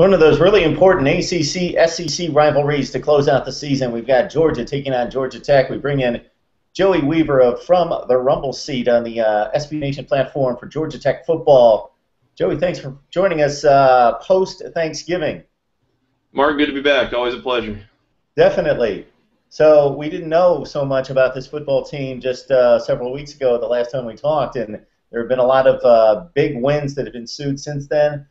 one of those really important ACC SEC rivalries to close out the season. We've got Georgia taking on Georgia Tech. We bring in Joey Weaver of from the Rumble seat on the uh, SB Nation platform for Georgia Tech football. Joey, thanks for joining us uh, post Thanksgiving. Mark, good to be back. Always a pleasure. Definitely. So we didn't know so much about this football team just uh, several weeks ago, the last time we talked, and there have been a lot of uh, big wins that have ensued since then.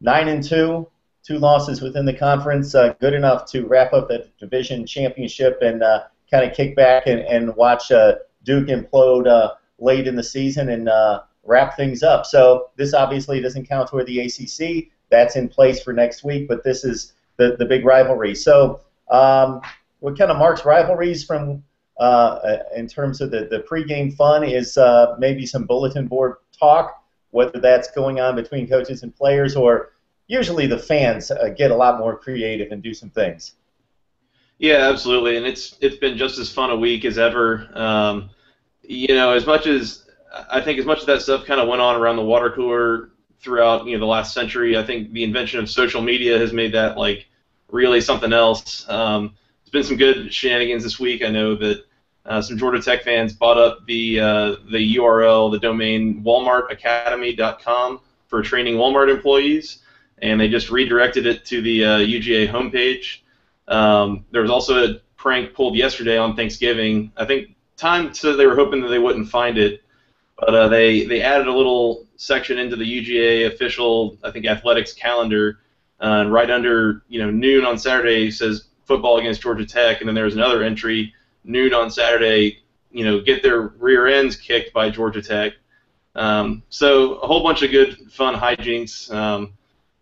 Nine and two, two losses within the conference, uh, good enough to wrap up the division championship and uh, kind of kick back and, and watch uh, Duke implode uh, late in the season and uh, wrap things up. So this obviously doesn't count toward the ACC. That's in place for next week, but this is the, the big rivalry. So um, what kind of marks rivalries from uh, in terms of the, the pregame fun is maybe some bulletin board talk, whether that's going on between coaches and players or usually the fans uh, get a lot more creative and do some things. Yeah, absolutely, and it's it's been just as fun a week as ever. Um, you know, as much as I think as much of that stuff kind of went on around the water cooler throughout you know the last century, I think the invention of social media has made that like really something else. Um, there's been some good shenanigans this week. I know that uh, some Georgia Tech fans bought up the uh, the URL, the domain WalmartAcademy.com for training Walmart employees and they just redirected it to the uh, UGA homepage. Um, there was also a prank pulled yesterday on Thanksgiving. I think Time said they were hoping that they wouldn't find it, but uh, they they added a little section into the UGA official, I think, athletics calendar, uh, and right under you know noon on Saturday says football against Georgia Tech, and then there was another entry noon on Saturday, you know, get their rear ends kicked by Georgia Tech. Um, so a whole bunch of good fun hijinks. Um,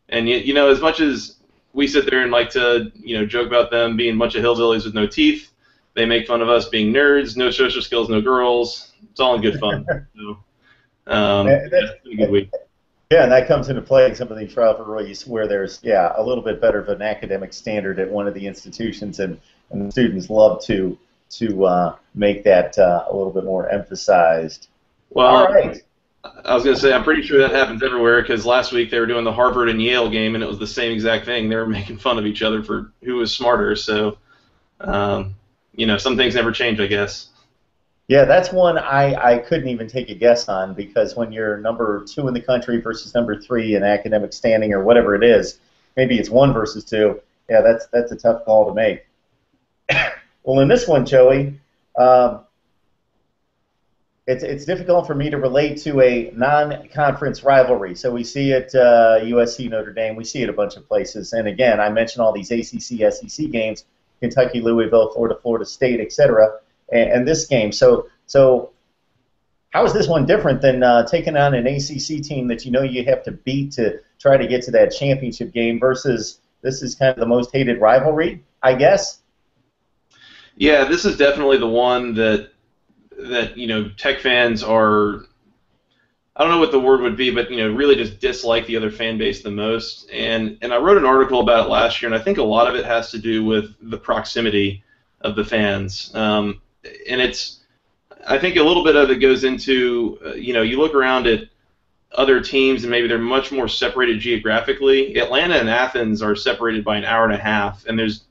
and you, you know, as much as we sit there and like to, you know, joke about them being a bunch of hillbillies with no teeth, they make fun of us being nerds, no social skills, no girls. It's all in good fun. so, um, yeah, it's been a good week. Yeah, and that comes into play in some of these rivalries where there's yeah a little bit better of an academic standard at one of the institutions, and, and the students love to to uh, make that uh, a little bit more emphasized. Well, all right. I was to say, I'm pretty sure that happens everywhere because last week they were doing the Harvard and Yale game, and it was the same exact thing. They were making fun of each other for who was smarter. So, um, you know, some things never change, I guess. Yeah, that's one I, I couldn't even take a guess on because when you're number two in the country versus number three in academic standing or whatever it is, maybe it's one versus two. Yeah, that's that's a tough call to make. well, in this one, Joey, um, it's, it's difficult for me to relate to a non-conference rivalry. So we see it uh, USC Notre Dame. We see it a bunch of places. And again, I mentioned all these ACC SEC games: Kentucky, Louisville, Florida, Florida State, etc. And, and this game. So so how is this one different than uh, taking on an ACC team that you know you have to beat to try to get to that championship game versus this is kind of the most hated rivalry, I guess? Yeah, this is definitely the one that that you know tech fans are I don't know what the word would be, but you know, really just dislike the other fan base the most. And and I wrote an article about it last year, and I think a lot of it has to do with the proximity of the fans. Um, and it's I think a little bit of it goes into uh, you know you look around at other teams and maybe they're much more separated geographically. Atlanta and Athens are separated by an hour and a half, and there's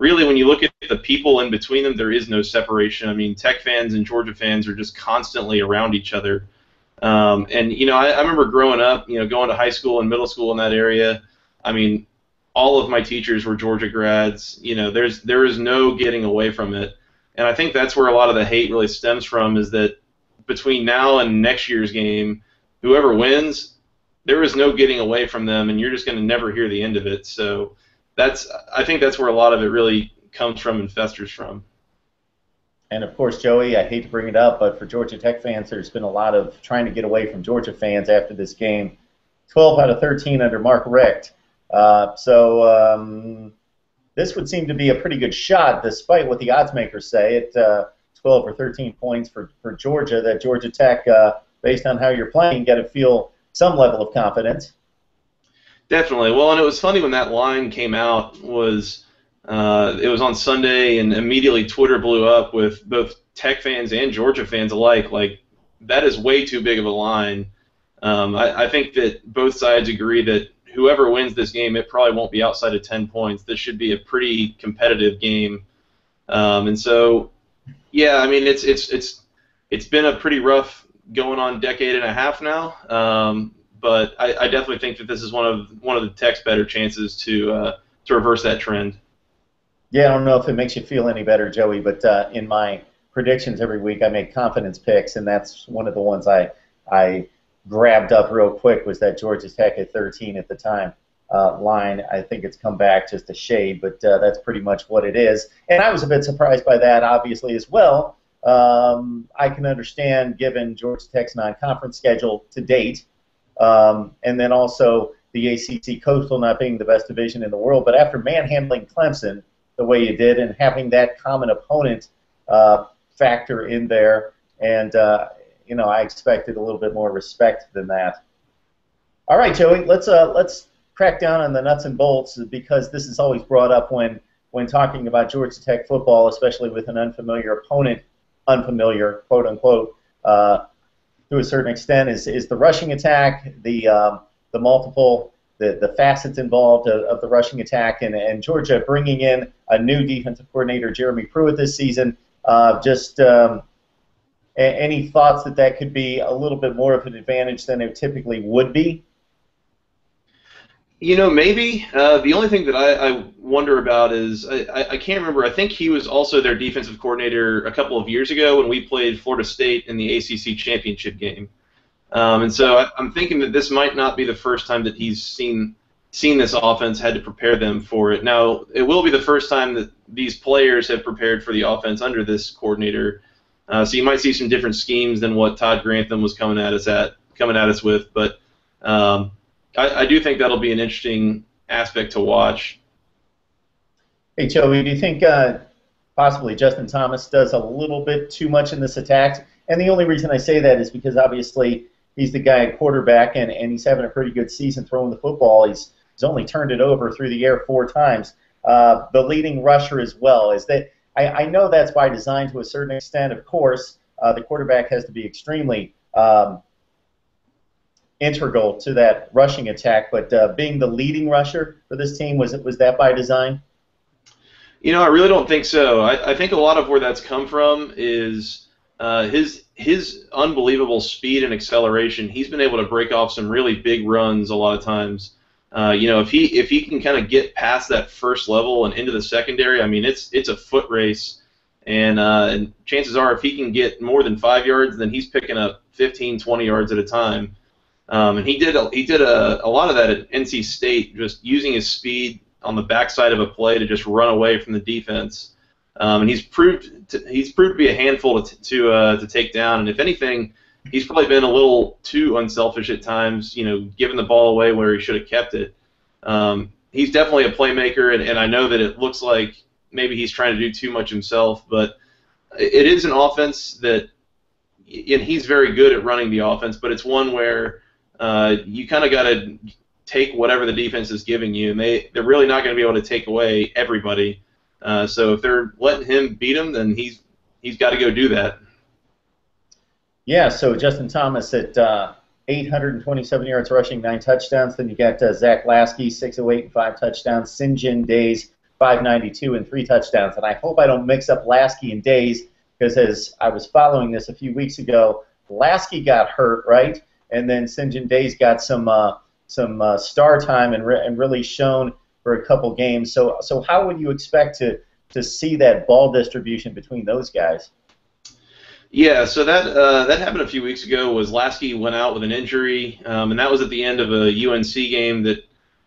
really, when you look at the people in between them, there is no separation. I mean, Tech fans and Georgia fans are just constantly around each other. Um, and you know, I, I remember growing up, you know, going to high school and middle school in that area. I mean, all of my teachers were Georgia grads. You know, there's there is no getting away from it. And I think that's where a lot of the hate really stems from is that between now and next year's game, whoever wins, there is no getting away from them, and you're just going to never hear the end of it. So that's I think that's where a lot of it really comes from and festers from. And of course, Joey, I hate to bring it up, but for Georgia Tech fans, there's been a lot of trying to get away from Georgia fans after this game. 12 out of 13 under Mark Richt. Uh, so um, this would seem to be a pretty good shot, despite what the odds makers say. At uh, 12 or 13 points for, for Georgia, that Georgia Tech, uh, based on how you're playing, got to feel some level of confidence. Definitely. Well, and it was funny when that line came out. Was uh, it was on Sunday, and immediately Twitter blew up with both Tech fans and Georgia fans alike. Like that is way too big of a line. Um, I, I think that both sides agree that whoever wins this game, it probably won't be outside of 10 points. This should be a pretty competitive game. Um, and so, yeah, I mean, it's it's it's it's been a pretty rough going on decade and a half now. Um, but I, I, definitely think that this is one of one of the Tech's better chances to uh, to reverse that trend. Yeah, I don't know if it makes you feel any better, Joey, but uh, in my predictions every week, I make confidence picks, and that's one of the ones I I grabbed up real quick was that Georgia Tech at 13 at the time uh, line. I think it's come back just a shade, but uh, that's pretty much what it is. And I was a bit surprised by that, obviously, as well. Um, I can understand given Georgia Tech's non-conference schedule to date, um, and then also the ACC Coastal not being the best division in the world. But after manhandling Clemson the way you did and having that common opponent uh, factor in there, and uh, you know, I expected a little bit more respect than that. All right, Joey, let's uh, let's crack down on the nuts and bolts because this is always brought up when when talking about Georgia Tech football, especially with an unfamiliar opponent, unfamiliar quote unquote, uh, to a certain extent, is is the rushing attack, the um, the multiple the, the facets involved of, of, the rushing attack, and, and Georgia bringing in a new defensive coordinator, Jeremy Pruitt, this season. Uh, just um, any thoughts that that could be a little bit more of an advantage than it typically would be? You know, maybe. Uh, the only thing that I, I wonder about is I, I, can't remember. I think he was also their defensive coordinator a couple of years ago when we played Florida State in the ACC championship game. Um, and so I, I'm thinking that this might not be the first time that he's seen seen this offense, had to prepare them for it. Now, it will be the first time that these players have prepared for the offense under this coordinator. Uh, so you might see some different schemes than what Todd Grantham was coming at us at coming at us with, but um, I, I, do think that'll be an interesting aspect to watch. Hey Joey, do you think uh, possibly Justin Thomas does a little bit too much in this attack? And the only reason I say that is because obviously he's the guy at quarterback, and, and he's having a pretty good season throwing the football. He's he's only turned it over through the air four times. Uh, the leading rusher as well is that I, I know that's by design to a certain extent. Of course, uh, the quarterback has to be extremely um, integral to that rushing attack. But uh, being the leading rusher for this team, was it was that by design? You know, I really don't think so. I, I think a lot of where that's come from is uh, his his unbelievable speed and acceleration. He's been able to break off some really big runs a lot of times. Uh, you know, if he if he can kind of get past that first level and into the secondary, I mean, it's it's a foot race, and, uh, and chances are, if he can get more than five yards, then he's picking up 15, 20 yards at a time. Um, and he did a, he did a, a lot of that at NC State, just using his speed on the backside of a play to just run away from the defense. Um, and he's proved to, he's proved to be a handful to to, uh, to take down. And if anything, he's probably been a little too unselfish at times, you know, giving the ball away where he should have kept it. Um, he's definitely a playmaker, and, and I know that it looks like maybe he's trying to do too much himself, but it is an offense that, and he's very good at running the offense, but it's one where uh, you kind of got to take whatever the defense is giving you, and they, they're really not going to be able to take away everybody. Uh, so if they're letting him beat them, then he's he's got to go do that. Yeah, so Justin Thomas at uh, 827 yards rushing, nine touchdowns. Then you got uh, Zach Laskey, 608 and five touchdowns. Synjyn Days, 592 and three touchdowns. And I hope I don't mix up Laskey and Days because as I was following this a few weeks ago, Laskey got hurt, right? And then Synjyn Days got some uh, some uh, star time and, re- and really shown for a couple games. So so how would you expect to to see that ball distribution between those guys? Yeah, so that uh, that happened a few weeks ago. Was Laskey went out with an injury, um, and that was at the end of a UNC game that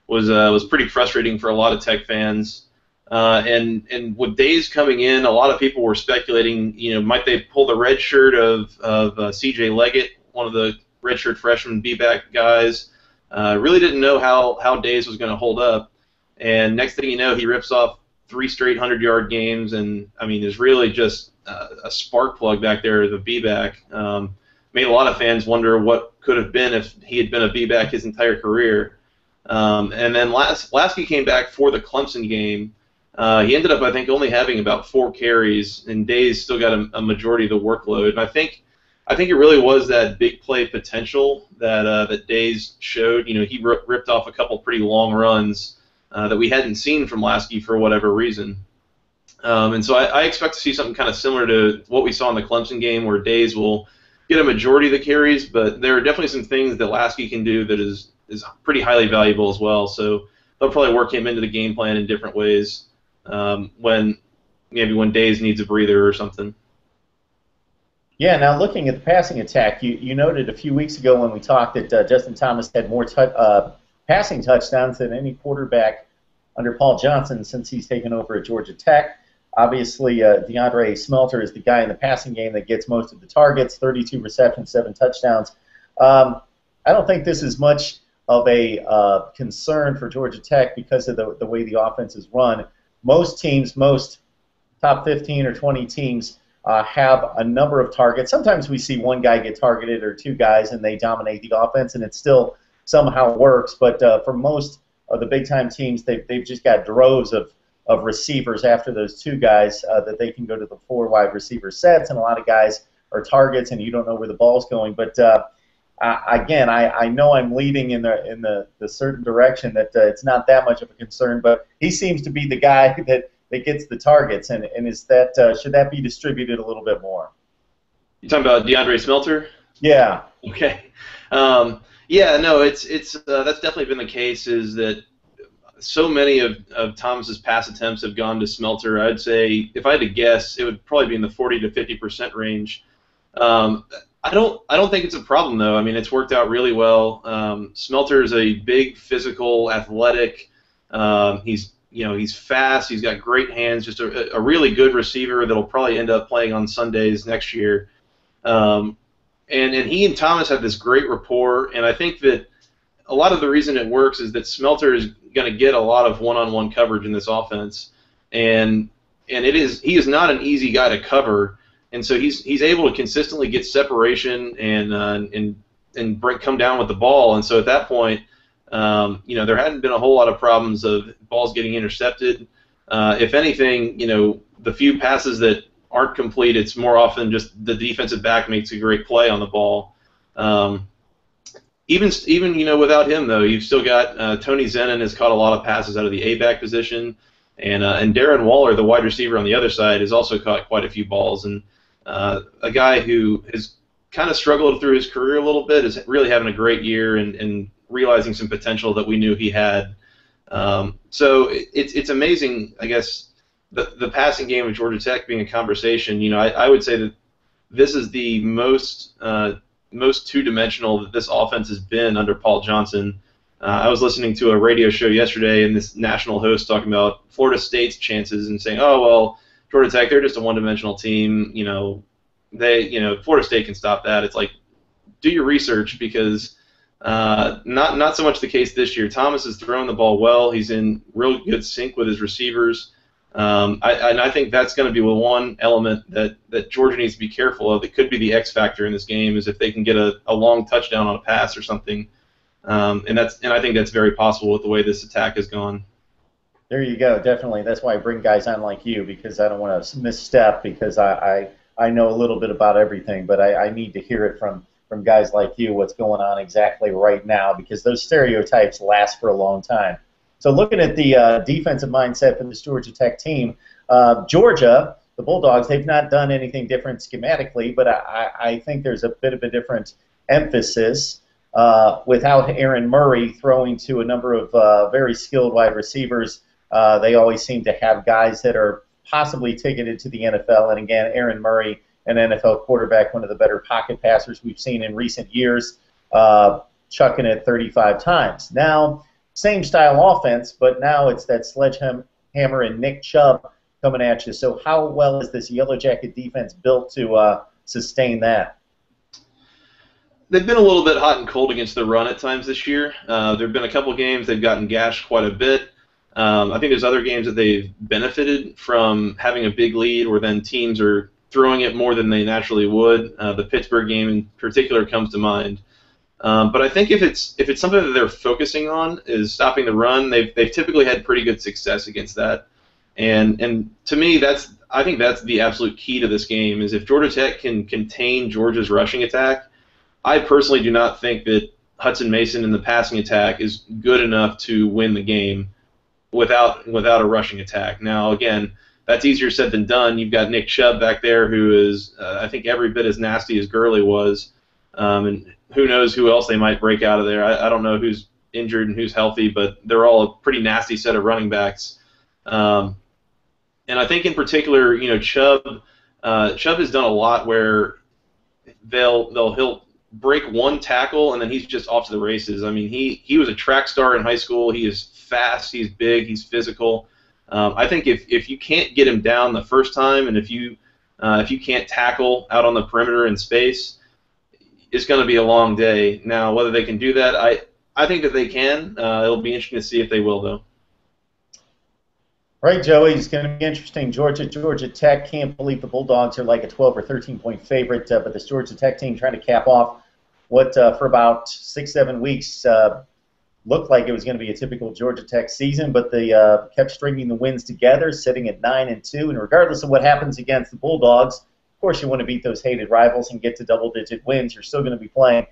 was uh, was pretty frustrating for a lot of Tech fans. Uh, and and with Days coming in, a lot of people were speculating, you know, might they pull the red shirt of of uh, C.J. Leggett, one of the redshirt freshman B-back guys. Uh, really didn't know how how Days was going to hold up, and next thing you know, he rips off three straight hundred yard games, and I mean, is really just uh, a spark plug back there, the B back. Um, made a lot of fans wonder what could have been if he had been a B back his entire career. Um, and then Las- Laskey came back for the Clemson game. Uh, he ended up, I think, only having about four carries, and Days still got a, a, majority of the workload. And I think I think it really was that big play potential that uh, that Days showed. You know, he r- ripped off a couple pretty long runs uh, that we hadn't seen from Laskey for whatever reason. Um, and so I, I, expect to see something kind of similar to what we saw in the Clemson game, where Days will get a majority of the carries, but there are definitely some things that Laskey can do that is is pretty highly valuable as well. So they'll probably work him into the game plan in different ways um, when maybe when Days needs a breather or something. Yeah, now looking at the passing attack, you, you noted a few weeks ago when we talked that uh, Justin Thomas had more t- uh, passing touchdowns than any quarterback under Paul Johnson since he's taken over at Georgia Tech. Obviously, uh, DeAndre Smelter is the guy in the passing game that gets most of the targets 32 receptions, 7 touchdowns. Um, I don't think this is much of a uh, concern for Georgia Tech because of the, the way the offense is run. Most teams, most top 15 or 20 teams, uh, have a number of targets. Sometimes we see one guy get targeted or two guys and they dominate the offense and it still somehow works. But uh, for most of the big time teams, they've, they've just got droves of of receivers after those two guys uh, that they can go to the four wide receiver sets, and a lot of guys are targets, and you don't know where the ball's going. But uh, again, I, I know I'm leading in the in the, the certain direction that uh, it's not that much of a concern, but he seems to be the guy that, that gets the targets, and, and is that uh, should that be distributed a little bit more? You talking about DeAndre Smelter? Yeah. Okay. Um, yeah, no, it's it's uh, that's definitely been the case. Is that so many of, of Thomas's pass attempts have gone to Smelter. I'd say if I had to guess, it would probably be in the 40 to 50 percent range. Um, I don't I don't think it's a problem though. I mean, it's worked out really well. Um, Smelter is a big, physical, athletic. Um, he's you know he's fast. He's got great hands. Just a, a really good receiver that'll probably end up playing on Sundays next year. Um, and and he and Thomas have this great rapport. And I think that a lot of the reason it works is that Smelter is going to get a lot of one-on-one coverage in this offense, and and it is he is not an easy guy to cover, and so he's he's able to consistently get separation and uh, and and bring come down with the ball, and so at that point, um, you know there hadn't been a whole lot of problems of balls getting intercepted. Uh, if anything, you know the few passes that aren't complete, it's more often just the defensive back makes a great play on the ball. Um, even even you know without him though, you've still got uh, Tony Zenon has caught a lot of passes out of the A back position, and uh, and Darren Waller, the wide receiver on the other side, has also caught quite a few balls, and uh, a guy who has kind of struggled through his career a little bit is really having a great year and, and realizing some potential that we knew he had. Um, so it, it's it's amazing, I guess, the the passing game of Georgia Tech being a conversation. You know, I, I would say that this is the most uh, most two-dimensional that this offense has been under Paul Johnson. Uh, I was listening to a radio show yesterday, and this national host talking about Florida State's chances and saying, "Oh well, Georgia Tech, they're just a one-dimensional team. You know, they, you know, Florida State can stop that." It's like, do your research because uh, not not so much the case this year. Thomas is throwing the ball well. He's in real good sync with his receivers. Um, I, and I think that's going to be one element that, that Georgia needs to be careful of. That could be the X factor in this game is if they can get a, a long touchdown on a pass or something. Um, and that's and I think that's very possible with the way this attack has gone. There you go. Definitely. That's why I bring guys on like you because I don't want to misstep because I, I, I know a little bit about everything, but I, I need to hear it from, from guys like you what's going on exactly right now because those stereotypes last for a long time. So looking at the uh, defensive mindset for the Georgia Tech team, uh, Georgia, the Bulldogs, they've not done anything different schematically, but I, I think there's a bit of a different emphasis. Uh, without Aaron Murray throwing to a number of uh, very skilled wide receivers, uh, they always seem to have guys that are possibly ticketed to the NFL. And again, Aaron Murray, an NFL quarterback, one of the better pocket passers we've seen in recent years, uh, chucking it 35 times. Now, same style offense, but now it's that sledgehammer and Nick Chubb coming at you. So how well is this Yellow Jacket defense built to uh, sustain that? They've been a little bit hot and cold against the run at times this year. Uh, there have been a couple games they've gotten gashed quite a bit. Um, I think there's other games that they've benefited from having a big lead, where then teams are throwing it more than they naturally would. Uh, the Pittsburgh game in particular comes to mind. Um, but I think if it's if it's something that they're focusing on is stopping the run, they've they've typically had pretty good success against that. And and to me, that's I think that's the absolute key to this game is if Georgia Tech can contain Georgia's rushing attack. I personally do not think that Hutson Mason in the passing attack is good enough to win the game without without a rushing attack. Now, again, that's easier said than done. You've got Nick Chubb back there, who is uh, I think every bit as nasty as Gurley was, um, and who knows who else they might break out of there. I, I don't know who's injured and who's healthy, but they're all a pretty nasty set of running backs. Um, and I think in particular, you know, Chubb uh, Chubb has done a lot where they'll they'll he'll break one tackle and then he's just off to the races. I mean, he he was a track star in high school. He is fast. He's big. He's physical. Um, I think if if you can't get him down the first time and if you uh, if you can't tackle out on the perimeter in space, it's going to be a long day. Now, whether they can do that, I I think that they can. Uh, it'll be interesting to see if they will, though. Right, Joey. It's going to be interesting. Georgia, Georgia Tech. Can't believe the Bulldogs are like a 12 or 13 point favorite, uh, but this Georgia Tech team trying to cap off what uh, for about six, seven weeks uh, looked like it was going to be a typical Georgia Tech season, but they uh, kept stringing the wins together, sitting at nine and two. And regardless of what happens against the Bulldogs, of course you want to beat those hated rivals and get to double-digit wins. You're still going to be playing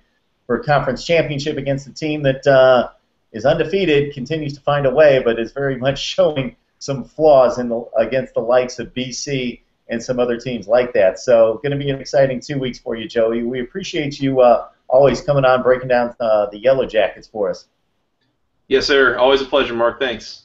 for a conference championship against a team that uh, is undefeated, continues to find a way, but is very much showing some flaws in the, against the likes of BC and some other teams like that. So, going to be an exciting two weeks for you, Joey. We appreciate you uh, always coming on, breaking down uh, the Yellow Jackets for us. Yes, sir. Always a pleasure, Mark. Thanks.